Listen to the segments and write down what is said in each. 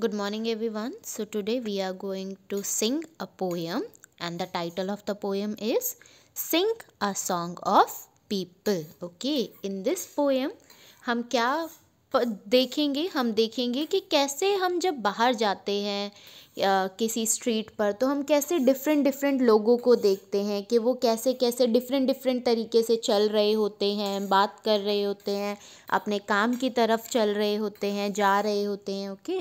Good morning, everyone. So, today we are going to sing a poem, and the title of the poem is Sing a Song of People. Okay, in this poem, हम क्या देखेंगे, हम देखेंगे कि कैसे हम जब बाहर जाते हैं किसी स्ट्रीट पर तो हम कैसे डिफरेंट डिफरेंट लोगों को देखते हैं कि वो कैसे कैसे डिफरेंट डिफरेंट तरीके से चल रहे होते हैं, बात कर रहे होते हैं, अपने काम की तरफ़ चल रहे होते हैं, जा रहे होते हैं, okay?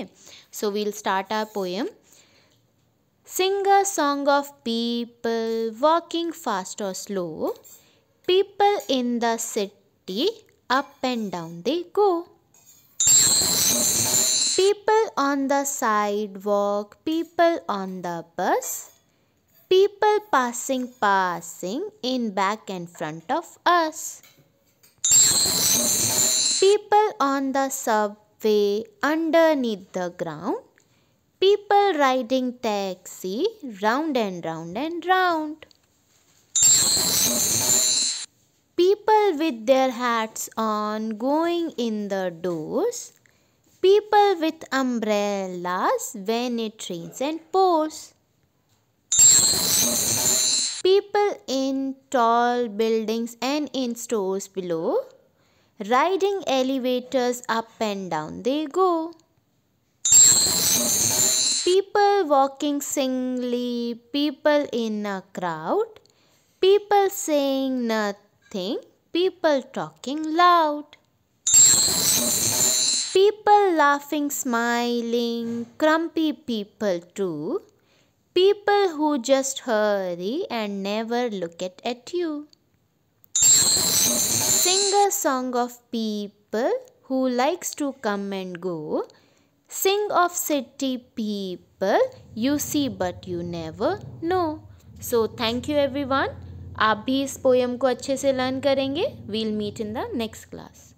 So we'll start our poem sing a song of people walking fast और slow people in the city up and down they go People on the sidewalk, people on the bus, people passing, passing in back and front of us. People on the subway underneath the ground, people riding taxi round and round and round. With their hats on going in the doors People with umbrellas when it rains and pours. People in tall buildings and in stores below. Riding elevators up and down they go. People walking singly, people in a crowd. People saying nothing, people talking loud. People laughing, smiling, grumpy people too. People who just hurry and never look at, at you. Sing a song of people who likes to come and go. Sing of city people you see but you never know. So thank you everyone. आप भी इस poem को अच्छे से learn करेंगे. We'll meet in the next class